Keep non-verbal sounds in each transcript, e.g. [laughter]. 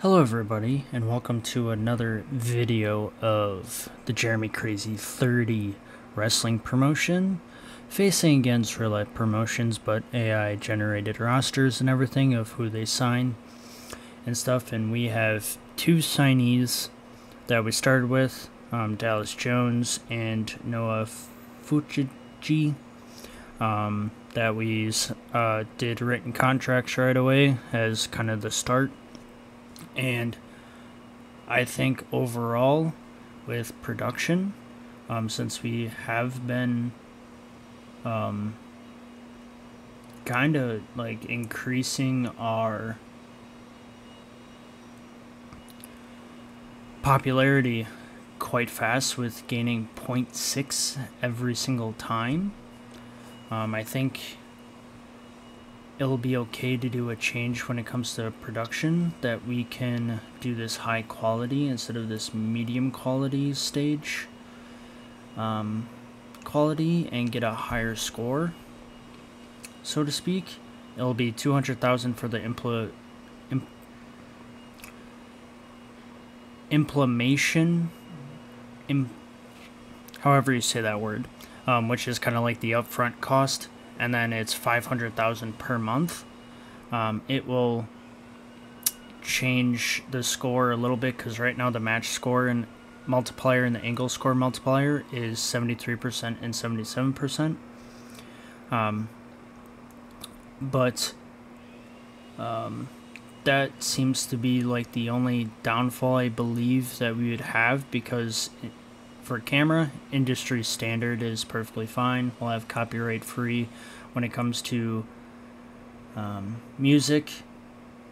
Hello everybody and welcome to another video of the Jeremy Crazy 30 wrestling promotion. Facing against real life promotions but AI generated rosters and everything of who they sign and stuff and we have two signees that we started with um, Dallas Jones and Noah Fujiji um, that we uh, did written contracts right away as kind of the start and I think overall, with production, um, since we have been um, kind of like increasing our popularity quite fast with gaining 0.6 every single time. Um, I think it'll be okay to do a change when it comes to production that we can do this high quality instead of this medium quality stage um, quality and get a higher score so to speak. It'll be 200,000 for the impl imp implementation Im however you say that word um, which is kind of like the upfront cost and then it's 500,000 per month. Um, it will change the score a little bit because right now the match score and multiplier and the angle score multiplier is 73% and 77%. Um, but um, that seems to be like the only downfall I believe that we would have because for camera, industry standard is perfectly fine. We'll have copyright free when it comes to um, music.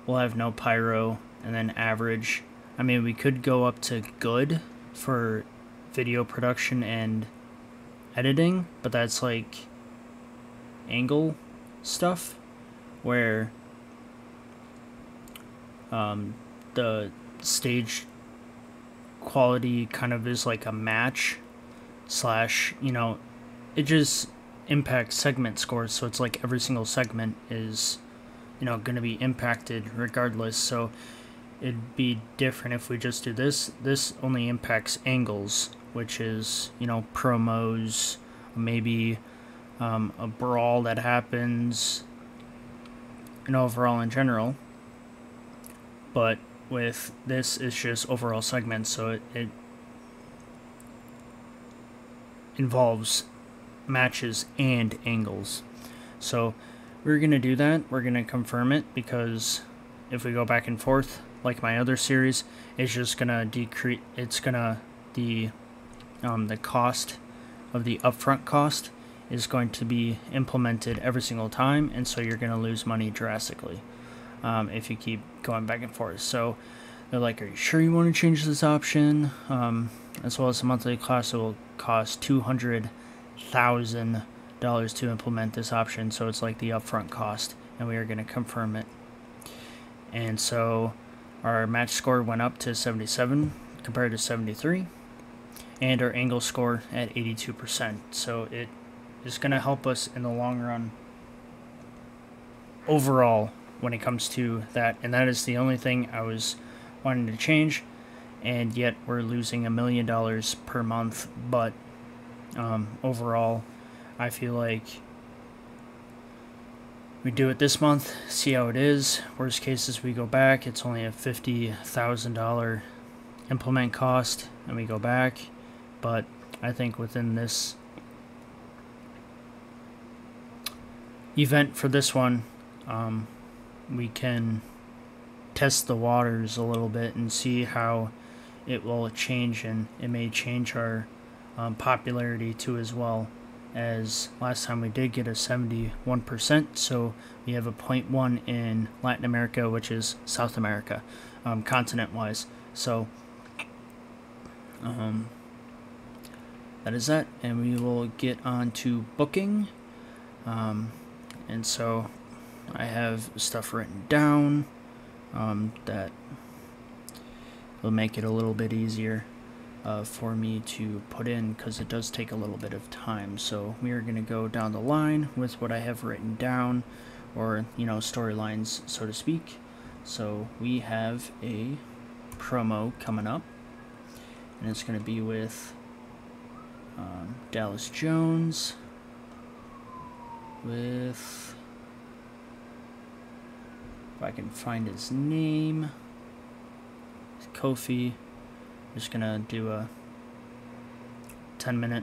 We'll have no pyro and then average. I mean, we could go up to good for video production and editing, but that's like angle stuff where um, the stage quality kind of is like a match slash you know it just impacts segment scores. So it's like every single segment is you know going to be impacted regardless. So it'd be different if we just do this. This only impacts angles which is you know promos maybe um, a brawl that happens and overall in general. But with this is just overall segments, so it, it involves matches and angles. So we're going to do that. We're going to confirm it because if we go back and forth like my other series, it's just going to decrease it's going to the um, the cost of the upfront cost is going to be implemented every single time and so you're going to lose money drastically um, if you keep going back and forth. So they're like, Are you sure you want to change this option? Um, as well as the monthly cost, it will cost $200,000 to implement this option. So it's like the upfront cost, and we are going to confirm it. And so our match score went up to 77 compared to 73, and our angle score at 82%. So it is going to help us in the long run overall when it comes to that. And that is the only thing I was wanting to change. And yet we're losing a million dollars per month. But um, overall, I feel like we do it this month, see how it is. Worst case is we go back. It's only a $50,000 implement cost, and we go back. But I think within this event for this one, um, we can test the waters a little bit and see how it will change and it may change our um, popularity too as well. As last time we did get a 71% so we have a 0.1 in Latin America which is South America um, continent wise so um, that is that and we will get on to booking. Um, and so I have stuff written down um, that will make it a little bit easier uh, for me to put in because it does take a little bit of time. So we are going to go down the line with what I have written down or, you know, storylines, so to speak. So we have a promo coming up, and it's going to be with um, Dallas Jones, with if I can find his name, Kofi. I'm just gonna do a 10 minute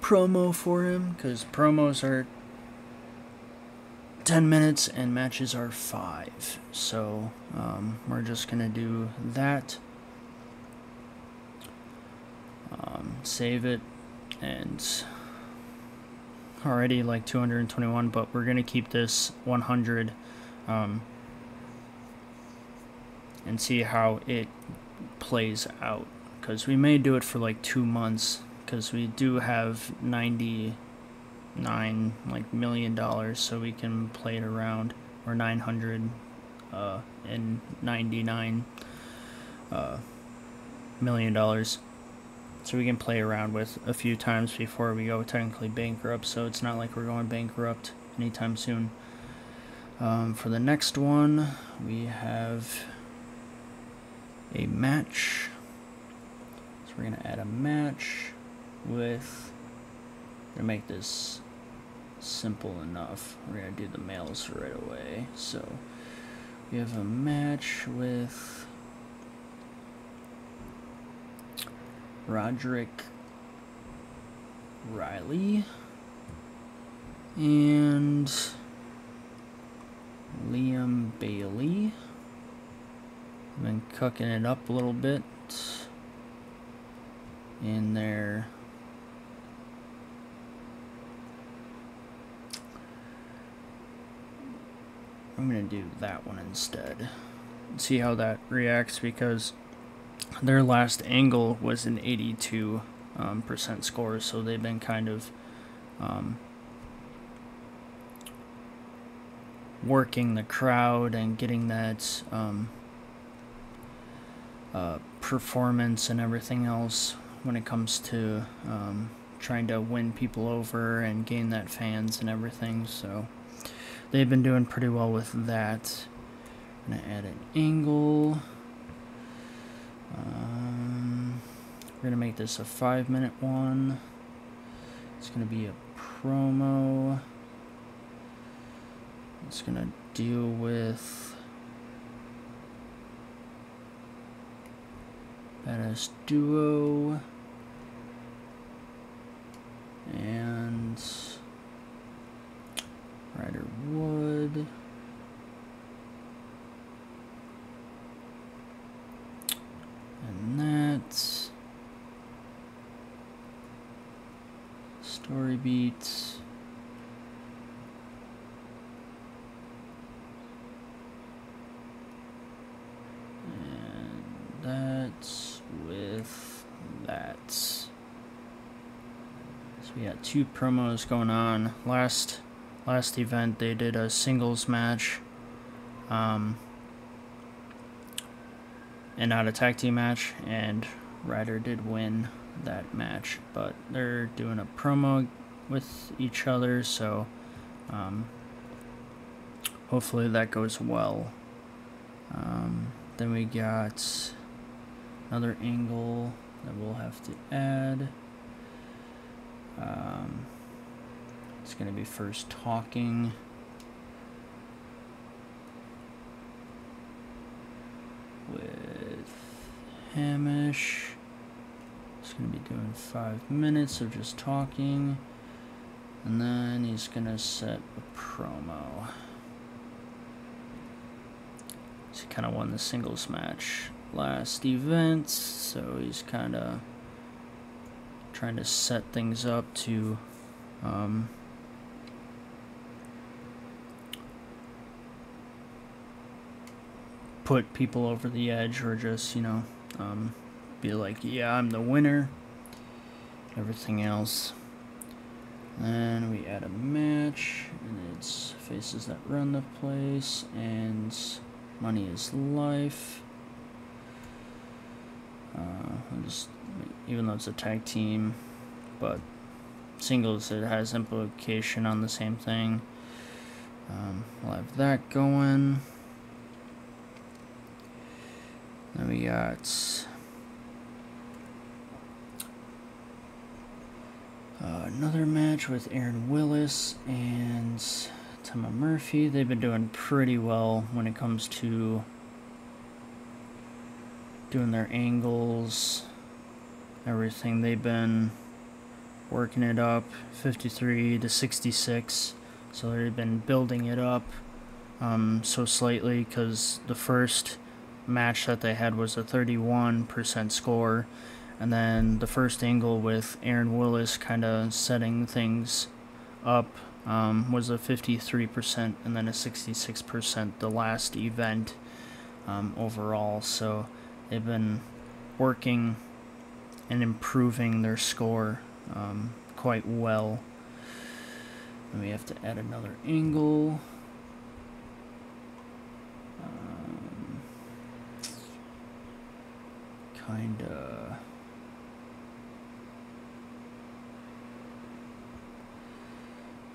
promo for him because promos are 10 minutes and matches are 5. So um, we're just to do that. Um, save it and already like 221 but we're going to keep this 100 um, and see how it plays out. Because we may do it for like two months because we do have 99 like million dollars so we can play it around or 900 uh, and 99 uh, million dollars so we can play around with a few times before we go technically bankrupt so it's not like we're going bankrupt anytime soon. Um, for the next one we have a match. So we're gonna add a match with gonna make this simple enough. We're gonna do the males right away. So we have a match with Roderick Riley and Liam Bailey. I've been cooking it up a little bit in there. I'm going to do that one instead. See how that reacts because their last angle was an 82 um, percent score, so they've been kind of um, working the crowd and getting that um, uh, performance and everything else when it comes to um, trying to win people over and gain that fans and everything. So they've been doing pretty well with that. I'm gonna add an angle. Um, we're gonna make this a five minute one. It's gonna be a promo. It's gonna deal with Badass Duo and Ryder Wood. And that. Story beats. And that's with that. So we got two promos going on. Last last event they did a singles match. Um, and not a tag team match, and Ryder did win that match, but they're doing a promo with each other, so um, hopefully that goes well. Um, then we got another angle that we'll have to add. Um, it's going to be first talking. with Hamish. He's going to be doing five minutes of just talking. And then he's going to set a promo. So he kind of won the singles match last event, so he's kind of trying to set things up to um, put people over the edge or just, you know, um, be like, yeah, I'm the winner. Everything else. Then we add a match, and it's faces that run the place, and money is life. Uh, just, even though it's a tag team, but singles, it has implication on the same thing. Um, we'll have that going. Then we got uh, another match with Aaron Willis and Tama Murphy. They've been doing pretty well when it comes to doing their angles, everything. They've been working it up 53 to 66. So they've been building it up um, so slightly because the first match that they had was a 31% score. And then the first angle with Aaron Willis kind of setting things up um, was a 53% and then a 66% the last event um, overall. So they've been working and improving their score um, quite well. And we have to add another angle. Um, kinda.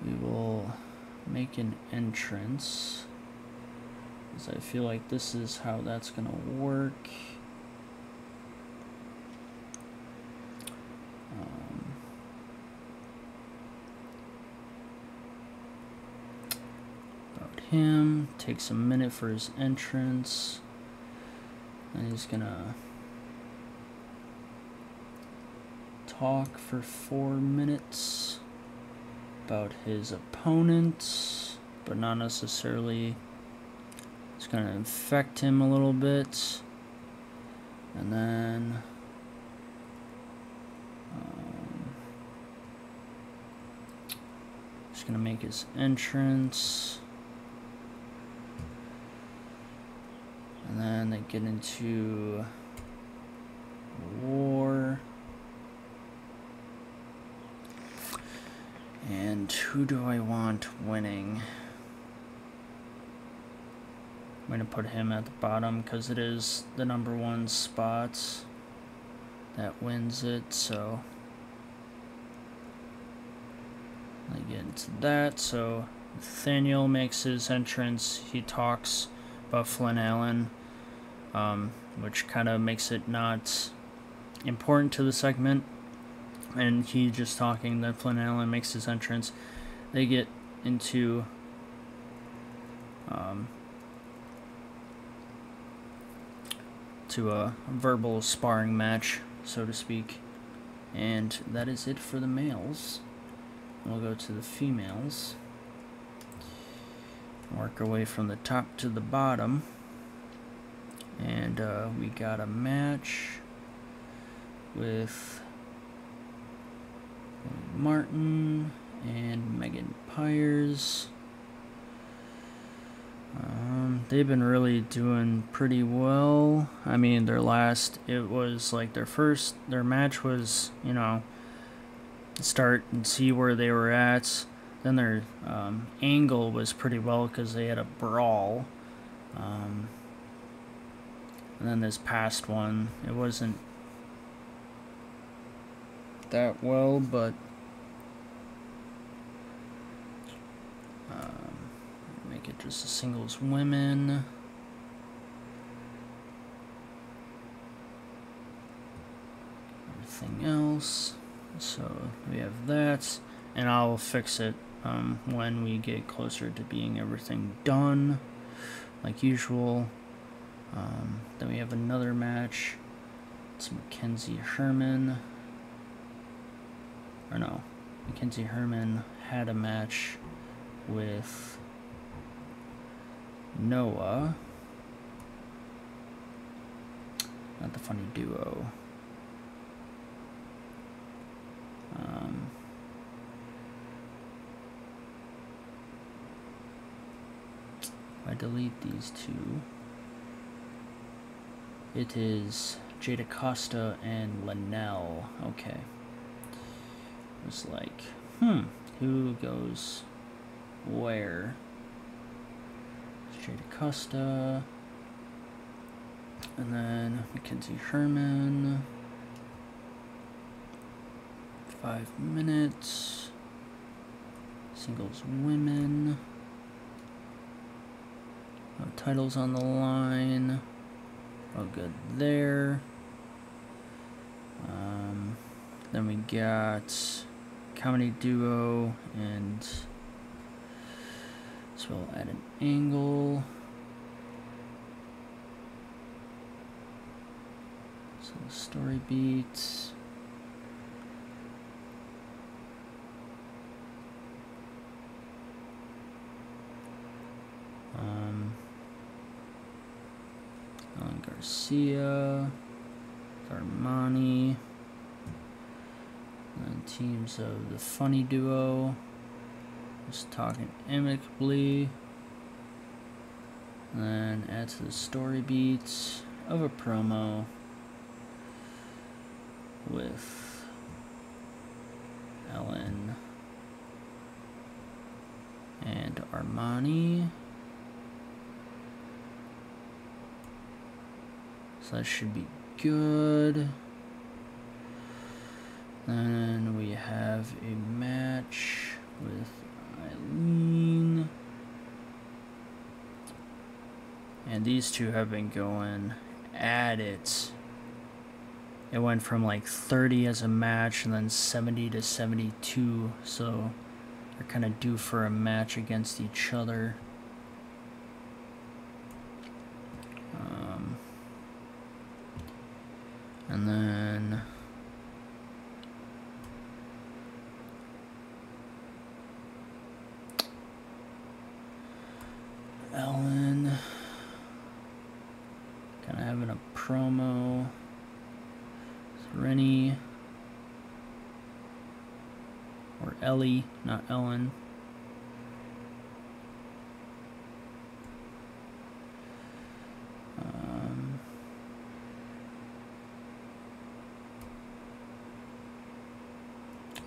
We will make an entrance. Because I feel like this is how that's gonna work. Um, about him. Takes a minute for his entrance. And he's gonna talk for four minutes about his opponent, but not necessarily. It's gonna infect him a little bit. And then um, just gonna make his entrance. And then they get into war. And who do I want winning? I'm going to put him at the bottom because it is the number one spot that wins it, so I get into that. So Nathaniel makes his entrance. He talks about Flynn Allen, um, which kind of makes it not important to the segment. And he just talking that Flynn Allen makes his entrance. They get into um, to a verbal sparring match, so to speak. And that is it for the males. We'll go to the females. Work our way from the top to the bottom. And uh, we got a match with Martin and Megan Pyers. Um, they've been really doing pretty well. I mean, their last, it was like their first, their match was, you know, start and see where they were at. Then their um, angle was pretty well because they had a brawl. Um, and then this past one, it wasn't that well, but make it just a singles women. Everything else. So we have that, and I'll fix it um, when we get closer to being everything done, like usual. Um, then we have another match. It's Mackenzie Herman. Or no, Mackenzie Herman had a match with Noah. Not the funny duo. Um, I delete these two, it is Jada Costa and Linnell. Okay. It's like, hmm, who goes where? Jada Costa. And then Mackenzie Herman. Five minutes. Singles women. Titles on the line. All good there. Um, then we got comedy duo and so we'll add an angle. So story beats. Um, Alan Garcia, Armani, teams of the funny duo, just talking amicably. And then add to the story beats of a promo with Ellen and Armani. So that should be good. Then have a match with Eileen. And these two have been going at it. It went from like 30 as a match and then 70 to 72. So they're kind of due for a match against each other. And then Ellen kind of having a promo. Rennie or Ellie, not Ellen.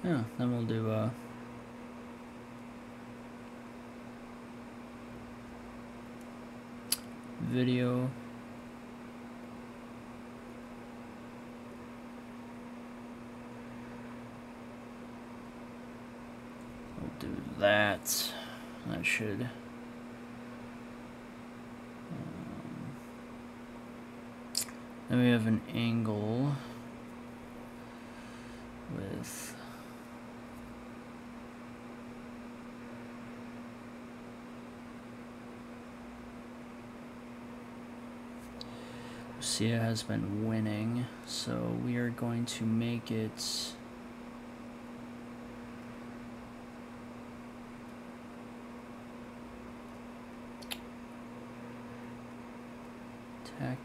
Yeah, then we'll do uh video we'll do that. That should um, then we have an angle with Lucia has been winning, so we are going to make it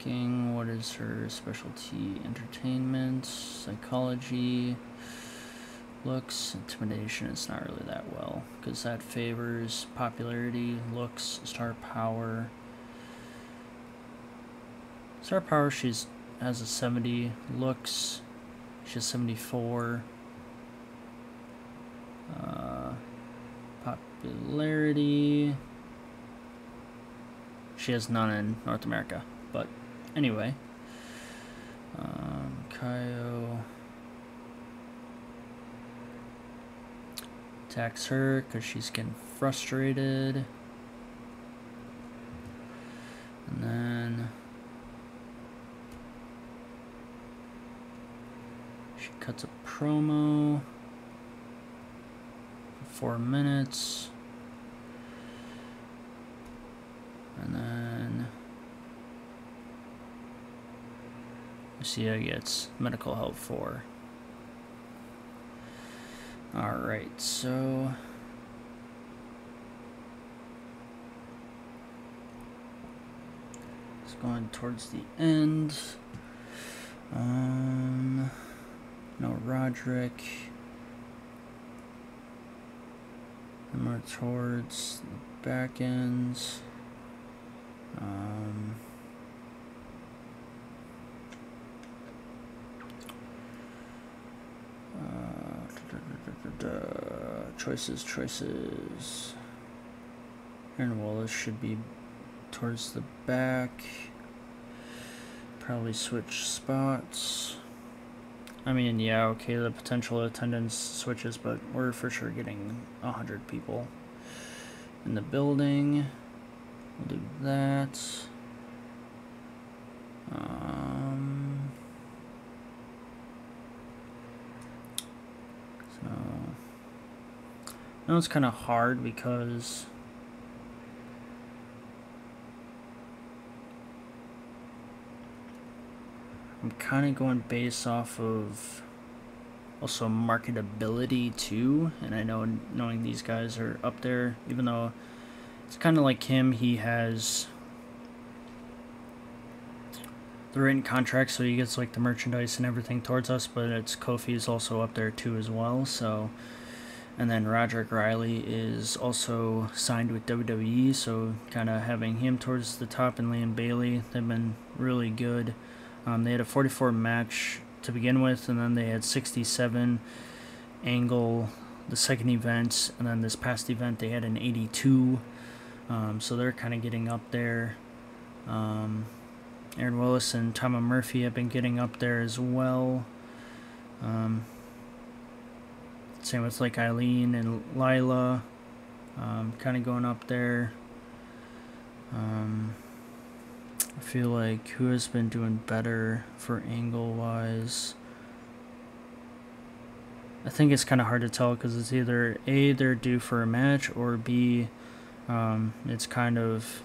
What is her specialty? Entertainment, psychology, looks, intimidation. It's not really that well because that favors popularity, looks, star power. Star power, she's has a 70. Looks, she has 74. Uh, popularity, she has none in North America. Anyway, um, attacks her because she's getting frustrated. And then she cuts a promo for four minutes. Lucia gets medical help for. Alright, so... It's going towards the end. Um, no Roderick. And more towards the back ends. Um, choices, choices. Aaron Wallace should be towards the back. Probably switch spots. I mean, yeah, okay, the potential attendance switches, but we're for sure getting 100 people in the building. We'll do that. Um, so, now it's kind of hard because I'm kind of going based off of also marketability too and I know knowing these guys are up there even though it's kind of like him he has the written contract so he gets like the merchandise and everything towards us but it's Kofi is also up there too as well so and then Roderick Riley is also signed with WWE so kind of having him towards the top and Liam Bailey they've been really good um, they had a 44 match to begin with, and then they had 67 angle the second event, and then this past event they had an 82. Um, so they're kind of getting up there. Um, Aaron Willis and Tama Murphy have been getting up there as well. Um, same with like Eileen and Lila, um, kind of going up there. Um, I feel like who has been doing better for angle wise? I think it's kind of hard to tell because it's either A, they're due for a match, or B, um, it's kind of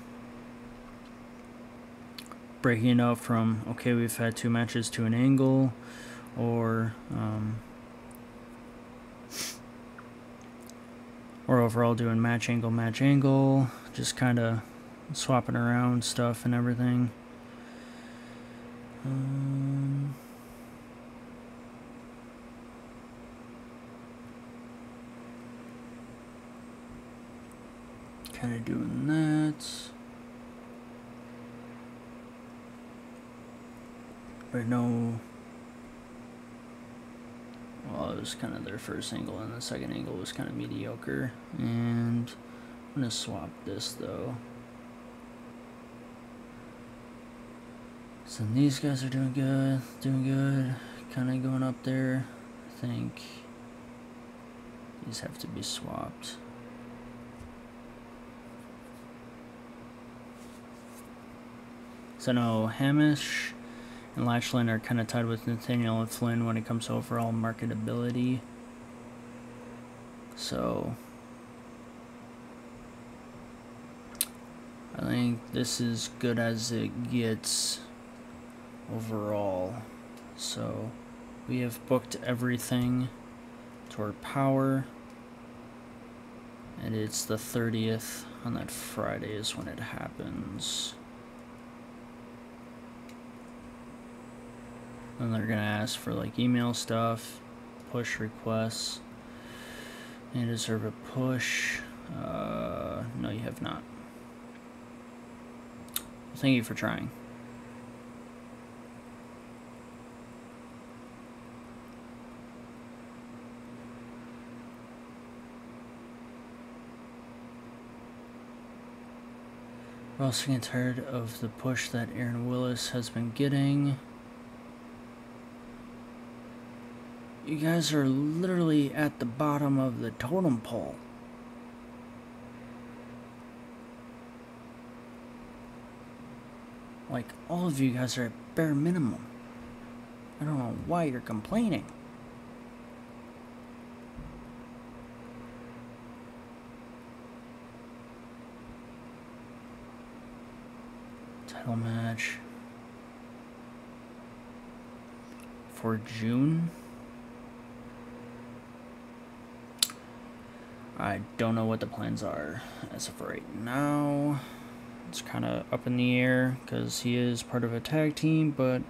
breaking up from, okay, we've had two matches to an angle, or, um, or overall doing match angle, match angle, just kind of swapping around stuff and everything. Um, kind of doing that. But no. Well, it was kind of their first angle, and the second angle was kind of mediocre. And I'm going to swap this though. So these guys are doing good, doing good, kind of going up there. I think these have to be swapped. So now Hamish and Lachlan are kind of tied with Nathaniel and Flynn when it comes to overall marketability. So I think this is good as it gets overall. So we have booked everything to our power. And it's the 30th on that Friday is when it happens. Then they're gonna ask for like email stuff, push requests. You deserve a push. Uh, no, you have not. Thank you for trying. We're also getting tired of the push that Aaron Willis has been getting. You guys are literally at the bottom of the totem pole. Like, all of you guys are at bare minimum. I don't know why you're complaining. title match for June. I don't know what the plans are as of right now. It's kind of up in the air because he is part of a tag team, but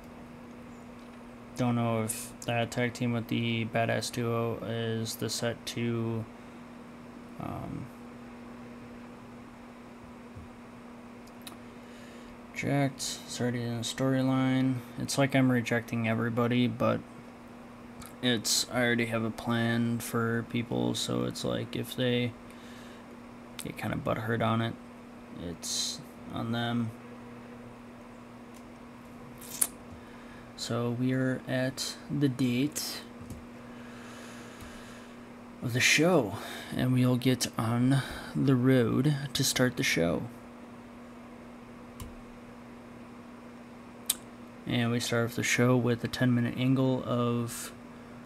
don't know if that tag team with the Badass Duo is the set to um, Reject. It's already in the storyline. It's like I'm rejecting everybody, but it's I already have a plan for people, so it's like if they get kind of butthurt on it, it's on them. So we are at the date of the show, and we'll get on the road to start the show. And we start off the show with a 10 minute angle of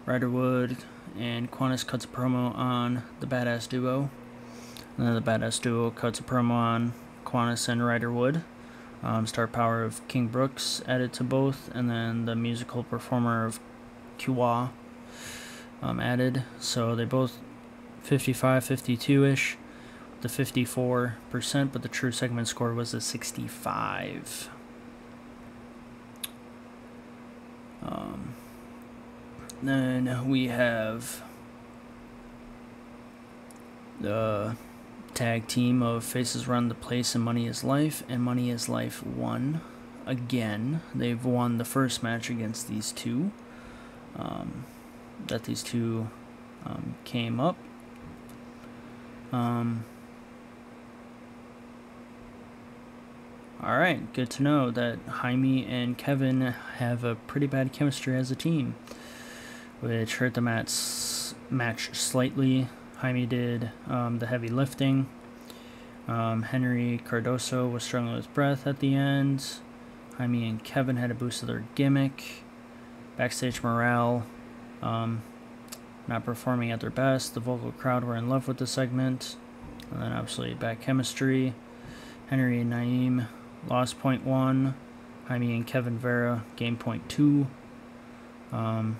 Ryder Wood and Qantas cuts a promo on the Badass Duo. And then the Badass Duo cuts a promo on Qantas and Ryder Wood. Um, star power of King Brooks added to both, and then the musical performer of Kua um, added. So they both 55 52 ish, the 54%, but the true segment score was a 65. Um, then we have the tag team of Faces Run the Place and Money is Life, and Money is Life won again. They've won the first match against these two. Um, that these two um, came up. Um, Alright, good to know that Jaime and Kevin have a pretty bad chemistry as a team, which hurt the match, match slightly. Jaime did um, the heavy lifting. Um, Henry Cardoso was struggling with breath at the end. Jaime and Kevin had a boost of their gimmick. Backstage morale, um, not performing at their best. The vocal crowd were in love with the segment. And then obviously bad chemistry. Henry and Naeem lost point one. Jaime and Kevin Vera gained point two. Um,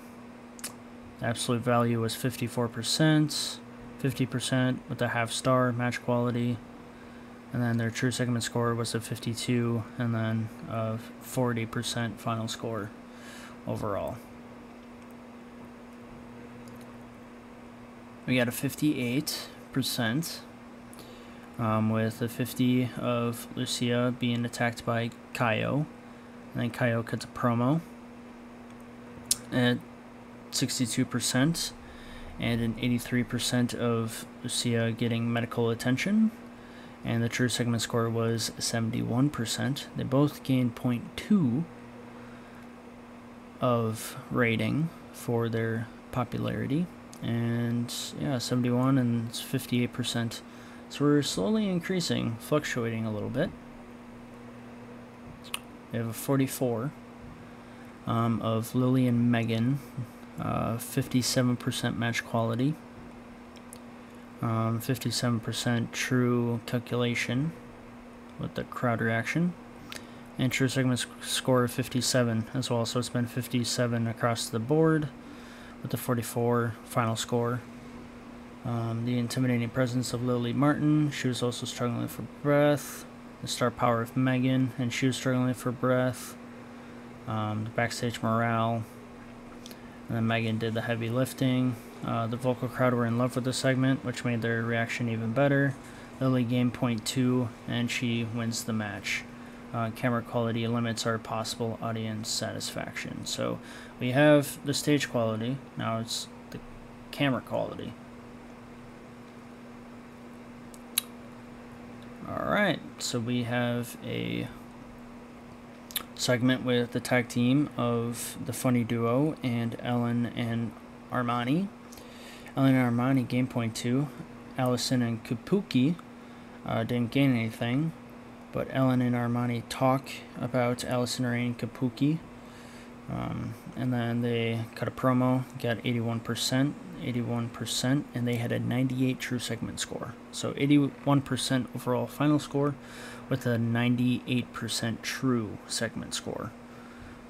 absolute value was 54%, 50% with a half star match quality. And then their true segment score was a 52, and then a 40% final score overall. We got a 58% um, with a 50 of Lucia being attacked by Kaio. And then Kaio cuts a promo at 62%, and an 83% of Lucia getting medical attention. And the true segment score was 71%. They both gained 0.2 of rating for their popularity. And yeah, 71 and 58%. So we're slowly increasing, fluctuating a little bit. We have a 44 um, of Lily and Megan, 57% uh, match quality, 57% um, true calculation with the crowd reaction, and true segment score of 57 as well. So it's been 57 across the board with the 44 final score. Um, the intimidating presence of Lily Martin. She was also struggling for breath. The star power of Megan, and she was struggling for breath. Um, the backstage morale. And then Megan did the heavy lifting. Uh, the vocal crowd were in love with the segment, which made their reaction even better. Lily gained point two, and she wins the match. Uh, camera quality limits our possible audience satisfaction. So we have the stage quality, now it's the camera quality. Alright, so we have a segment with the tag team of the Funny Duo and Ellen and Armani. Ellen and Armani game point two. Allison and Kabuki uh, didn't gain anything, but Ellen and Armani talk about Allison and Kabuki. Um, and then they cut a promo, got 81%, 81%, and they had a 98 true segment score. So 81% overall final score with a 98% true segment score.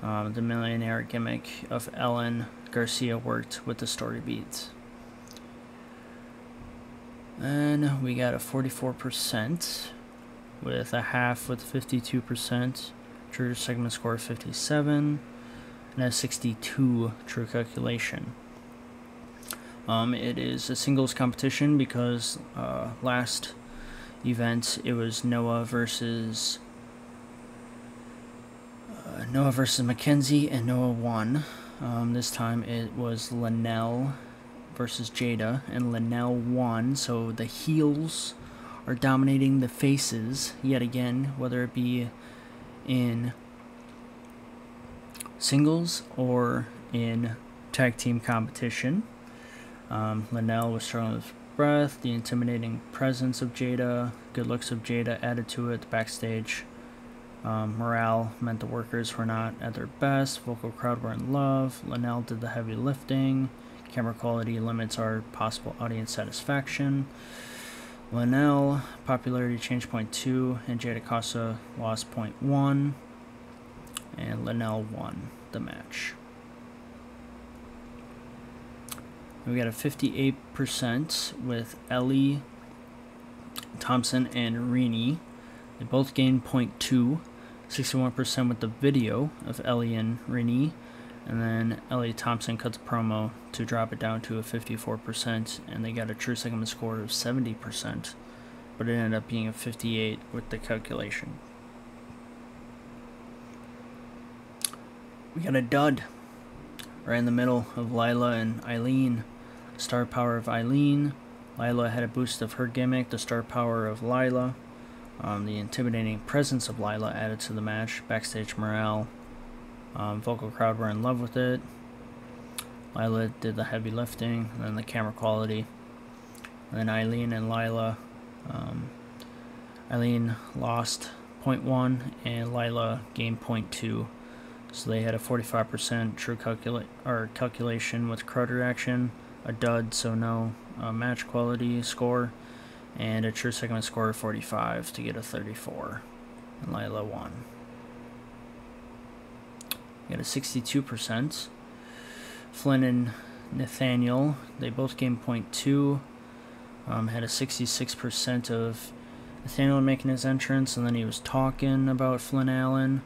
Um, the millionaire gimmick of Ellen Garcia worked with the story beats. And we got a 44% with a half with 52%, true segment score 57, and a 62 true calculation. Um, it is a singles competition because uh, last event it was Noah versus uh, Noah versus Mackenzie, and Noah won. Um, this time it was Linnell versus Jada, and Linnell won. So the heels are dominating the faces yet again, whether it be in singles or in tag team competition. Um, Linnell was struggling with breath, the intimidating presence of Jada, good looks of Jada added to it, the backstage Um, morale meant the workers were not at their best. Vocal crowd were in love. Linnell did the heavy lifting. Camera quality limits our possible audience satisfaction. Linnell, popularity change point 2, and Jada Costa lost point 1. And Linnell won the match. We got a 58% with Ellie Thompson and Rini. They both gained point 0.2. 61% with the video of Ellie and Rini. And then Ellie Thompson cuts promo to drop it down to a 54%, and they got a true segment score of 70%, but it ended up being a 58 with the calculation. We got a dud right in the middle of Lila and Eileen. Star power of Eileen. Lila had a boost of her gimmick, the star power of Lila. Um, the intimidating presence of Lila added to the match. Backstage morale um, vocal crowd were in love with it. Lila did the heavy lifting, and then the camera quality. And then Eileen and Lila. Um, Eileen lost 0.1 and Lila gained 0.2. So they had a 45% true calcula or calculation with crowd reaction, a dud, so no uh, match quality score, and a true segment score of 45 to get a 34. And Lila won. Got a 62%. Flynn and Nathaniel, they both gained point two. Um, had a 66% of Nathaniel making his entrance, and then he was talking about Flynn Allen.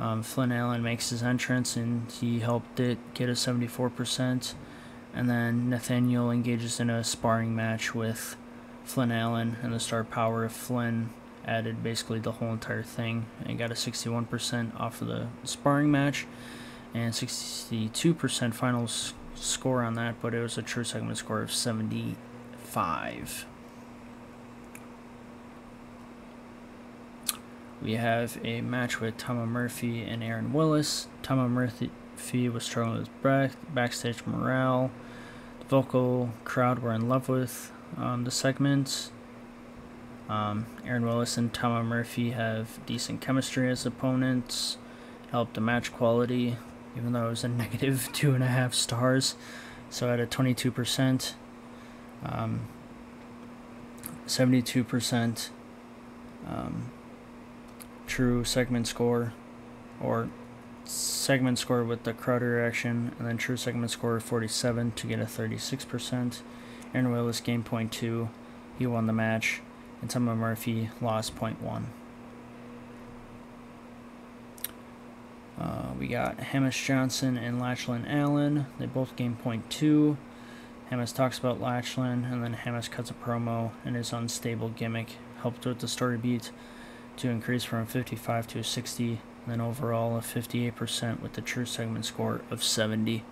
Um, Flynn Allen makes his entrance, and he helped it get a 74%. And then Nathaniel engages in a sparring match with Flynn Allen, and the star power of Flynn added basically the whole entire thing and got a 61% off of the sparring match and 62% final score on that, but it was a true segment score of 75. We have a match with Tama Murphy and Aaron Willis. Tama Murphy was struggling with breath, backstage morale. Vocal crowd were in love with um, the segment. Um, Aaron Willis and Tama Murphy have decent chemistry as opponents, help the match quality, even though it was a [laughs] negative two and a half stars. So at a 22%, um, 72% um, true segment score, or segment score with the crowd reaction, and then true segment score 47 to get a 36%. Aaron Willis gained point two. He won the match and Tama Murphy lost 0.1. Uh, we got Hamish Johnson and Lachlan Allen. They both gained 0.2. Hamish talks about Lachlan, and then Hamish cuts a promo, and his unstable gimmick helped with the story beat to increase from 55 to 60, and then overall a 58% with the true segment score of 70.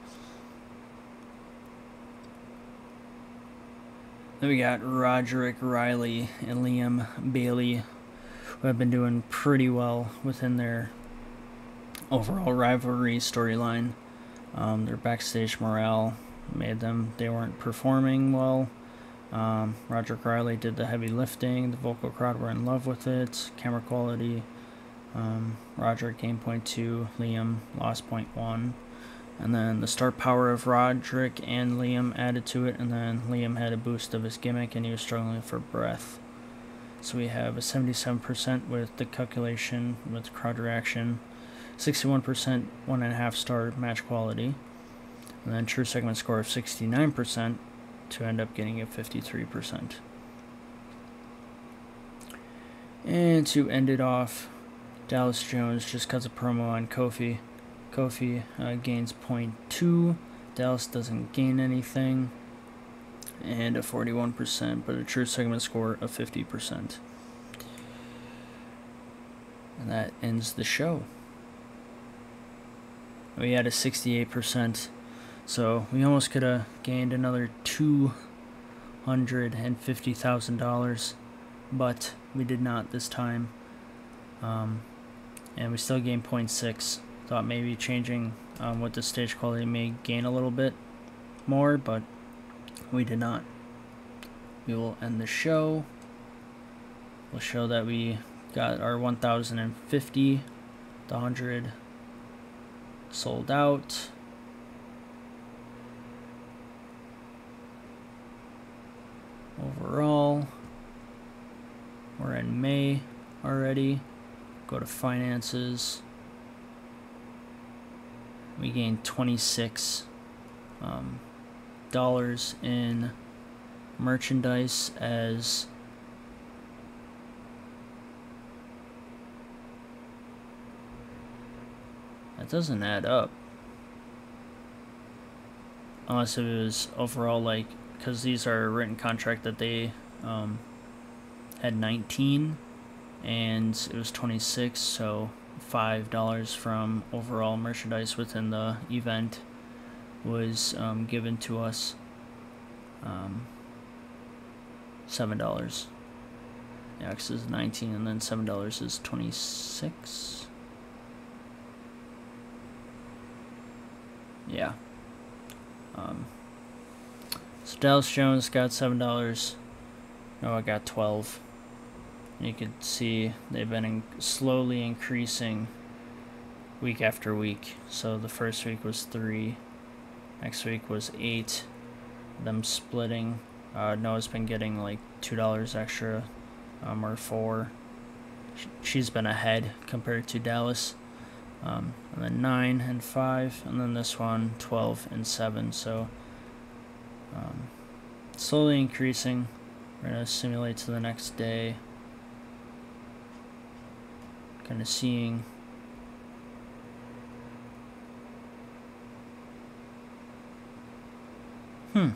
Then we got Roderick Riley and Liam Bailey, who have been doing pretty well within their overall rivalry storyline. Um, their backstage morale made them, they weren't performing well. Um, Roderick Riley did the heavy lifting, the vocal crowd were in love with it, camera quality. Um, Roderick gained point two, Liam lost point one. And then the star power of Roderick and Liam added to it, and then Liam had a boost of his gimmick and he was struggling for breath. So we have a 77% with the calculation with crowd reaction, 61% one and a half star match quality, and then true segment score of 69% to end up getting a 53%. And to end it off, Dallas Jones just cuts a promo on Kofi Kofi uh, gains 0.2. Dallas doesn't gain anything. And a 41%, but a true segment score of 50%. And that ends the show. We had a 68%, so we almost could have gained another $250,000, but we did not this time. Um, and we still gained 0.6 Thought maybe changing um, with the stage quality may gain a little bit more, but we did not. We will end the show. We'll show that we got our 1050 the 100 sold out overall we're in May already go to finances. We gained 26 um, dollars in merchandise as that doesn't add up. Unless it was overall like because these are written contract that they um, had 19 and it was 26 so $5 from overall merchandise within the event was um, given to us um, $7. Yeah, X is 19 and then $7 is 26. Yeah. Um, so Dallas Jones got $7. No, I got 12 you can see they've been in slowly increasing week after week. So the first week was three, next week was eight. Them splitting. Uh, Noah's been getting like two dollars extra, um, or four. She's been ahead compared to Dallas. Um, and then nine and five, and then this one 12 and seven. So um, slowly increasing. We're gonna simulate to the next day kind of seeing. Hmm.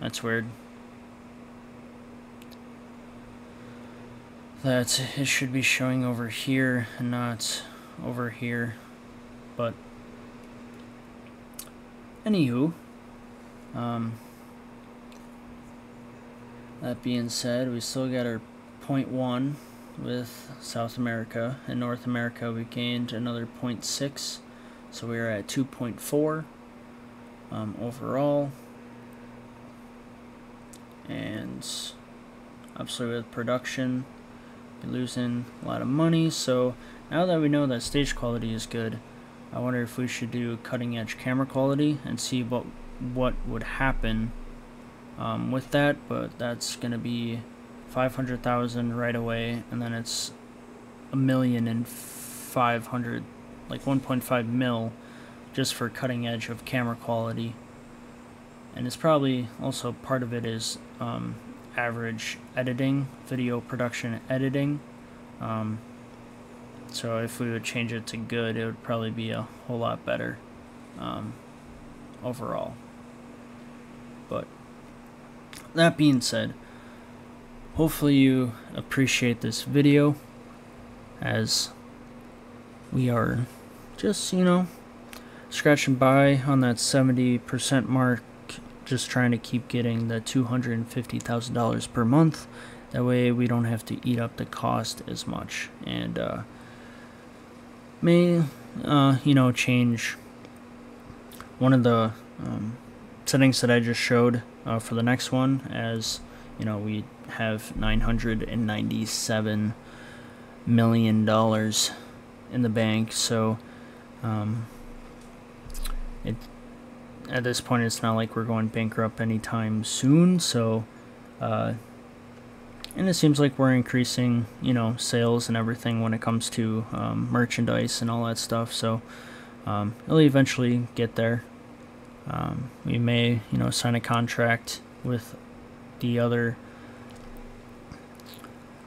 That's weird. That it should be showing over here and not over here but anywho um that being said, we still got our 0.1 with South America. In North America, we gained another 0.6, so we are at 2.4 um, overall. And obviously, with production, we're losing a lot of money. So now that we know that stage quality is good, I wonder if we should do cutting edge camera quality and see what what would happen um, with that, but that's going to be 500,000 right away, and then it's a million and 500, like 1.5 mil, just for cutting edge of camera quality. And it's probably also part of it is um, average editing, video production editing. Um, so if we would change it to good, it would probably be a whole lot better um, overall. But that being said, hopefully you appreciate this video as we are just, you know, scratching by on that 70% mark, just trying to keep getting the $250,000 per month. That way we don't have to eat up the cost as much and uh, may, uh, you know, change one of the um, settings that I just showed uh, for the next one as you know we have 997 million dollars in the bank. So um, it at this point it's not like we're going bankrupt anytime soon. So uh, and it seems like we're increasing you know sales and everything when it comes to um, merchandise and all that stuff. So um, it'll eventually get there um, we may, you know, sign a contract with the other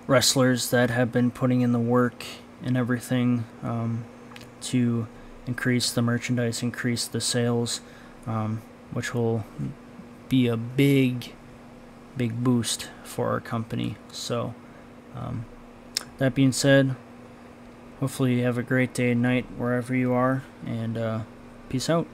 wrestlers that have been putting in the work and everything um, to increase the merchandise, increase the sales, um, which will be a big, big boost for our company. So, um, that being said, hopefully you have a great day and night wherever you are, and uh, peace out.